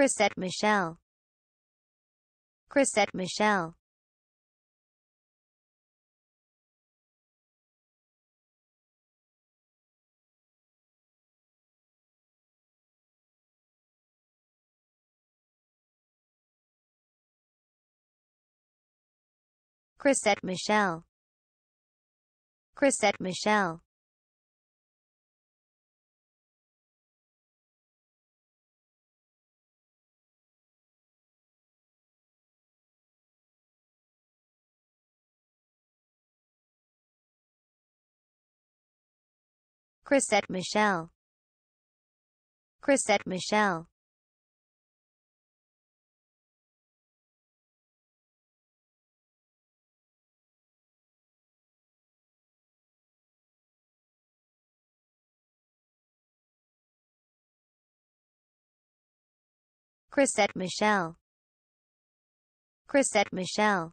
Chrisette Michelle. Chrisette Michelle. Chrisette Michelle. Chrisette Michelle. Chrisette Michelle. Chrisette Michelle. Chrisette Michelle. Chrisette Michelle.